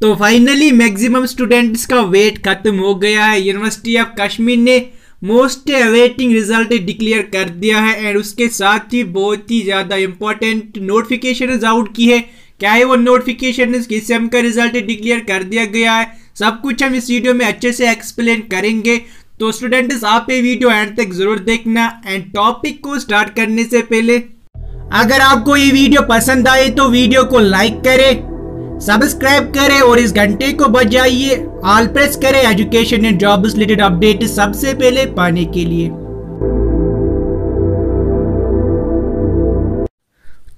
तो finally maximum students का wait खत्म हो गया है। यूनिवर्सिटी ऑफ़ कश्मीर ने मोस्ट अवेटिंग रिज़ल्ट डिक्लेयर कर दिया है एंड उसके साथ ही बहुत ही ज़्यादा इंपॉर्टेंट नोटिफिकेशन आउट की है। क्या है वो नोटिफिकेशन किस सेम का रिज़ल्ट डिक्लेयर कर दिया गया है। सब कुछ हम इस वीडियो में अच्छे से एक्सप्लेन करेंगे। तो स्टूडेंट्स आप ये वीडियो एंड तक ज़रूर देखना एंड टॉपिक को स्टार्ट करने से पहले, अगर आपको ये वीडियो पसंद आए तो वीडियो को लाइक करें। सब्सक्राइब करें और इस घंटे को बजाइए ऑल प्रेस करें education and job related update सबसे पहले पाने के लिए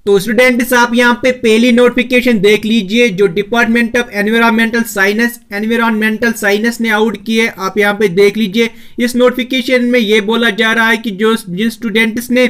तो स्टूडेंट्स आप यहाँ पे पहली नोटिफिकेशन देख लीजिए, जो department of environmental science environmental science ने आउट की है आप यहाँ पे देख लीजिए। इस नोटिफिकेशन में ये बोला जा रहा है कि जो जिन स्टूडेंट्स ने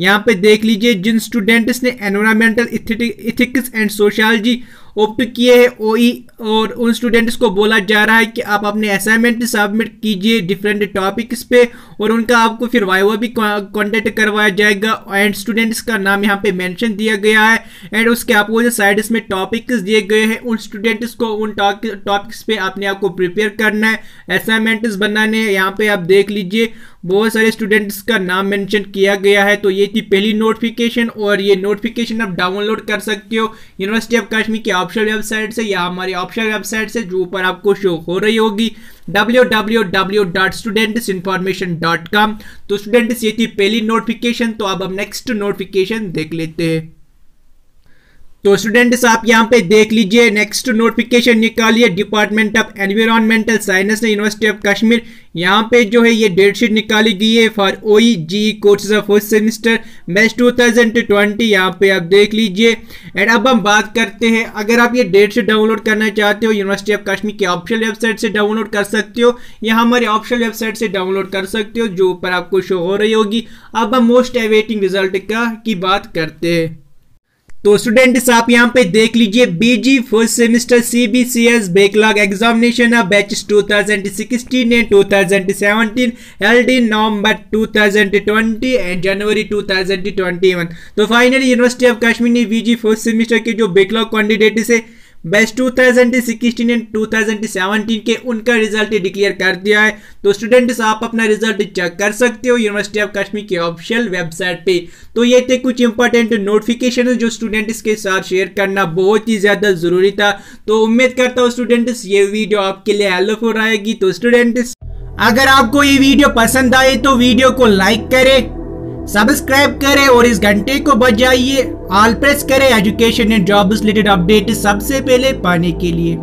यहाँ पे देख लीजिए, जिन स्टूडेंट्स ने environmental ethics and sociology opt किए हैं ओई, और उन स्टूडेंट्स को बोला जा रहा है कि आप अपने असाइनमेंट सबमिट कीजिए डिफरेंट टॉपिक्स पे, और उनका आपको फिर वाइवा भी कॉन्टेक्ट करवाया जाएगा एंड स्टूडेंट्स का नाम यहाँ पे मेंशन दिया गया है एंड उसके अपोजिट साइड में टॉपिक्स दिए गए हैं, उन स्टूडेंट्स को उन टॉपिक्स पे अपने आप को प्रिपेयर करना है असाइनमेंट्स बनाने यहाँ पे आप देख लीजिए बहुत सारे स्टूडेंट्स का नाम मेंशन किया गया है तो ये थी पहली नोटिफिकेशन और ये नोटिफिकेशन आप डाउनलोड कर सकते हो। यूनिवर्सिटी ऑफ़ कश्मीर की ऑफिशियल वेबसाइट से या हमारी ऑफिशियल वेबसाइट से, जो ऊपर आपको शो हो रही होगी। www.studentsinformation.com तो स्टूडेंट्स ये थी पहली नोटिफिकेशन तो अब हम नेक्स्ट नोटिफिकेशन देख लेते हैं। तो स्टूडेंट्स आप यहाँ पे देख लीजिए नेक्स्ट नोटिफिकेशन निकालिए department of environmental science university of Kashmir यहाँ पे जो है ये डेट शीट निकाली गई है for O G courses of first semester March 2020 यहाँ पे आप देख लीजिए। एंड अब हम बात करते हैं, अगर आप ये डेट शीट डाउनलोड करना चाहते हो यूनिवर्सिटी ऑफ़ कश्मीर की ऑप्शनल वेबसाइट से डाउनलोड कर सकते हो, या हमारी ऑप्शनल वेबसाइट से डाउनलोड कर सकते हो, जो ऊपर आपको शो हो रही होगी। अब हम मोस्ट अवेटिंग रिज़ल्ट का, की बात करते हैं। तो स्टूडेंट्स आप यहाँ पे देख लीजिए BG first semester CBCS backlog examination of batches 2016 and 2017 held in November 2020 and January 2021 तो फाइनली यूनिवर्सिटी ऑफ़ कश्मीर ने बीजी फ़र्स्ट सेमिस्टर के जो बैकलॉग कैंडिडेट से बेस्ट 2016 एंड 2017 के उनका रिज़ल्ट डिक्लेयर कर दिया है। तो स्टूडेंट्स आप अपना रिज़ल्ट चेक कर सकते हो यूनिवर्सिटी ऑफ़ कश्मीर की ऑफिशियल वेबसाइट पे। तो ये थे कुछ इंपॉर्टेंट नोटिफिकेशन जो स्टूडेंट्स के साथ शेयर करना बहुत ही ज़्यादा ज़रूरी था। तो उम्मीद करता हूँ स्टूडेंट्स ये वीडियो आपके लिए हेल्पफुल रहेगी। तो स्टूडेंट्स अगर आपको ये वीडियो पसंद आए तो वीडियो को लाइक करें। सब्सक्राइब करें और इस घंटे को बजाइए। ऑल प्रेस करें education and job related update सबसे पहले पाने के लिए।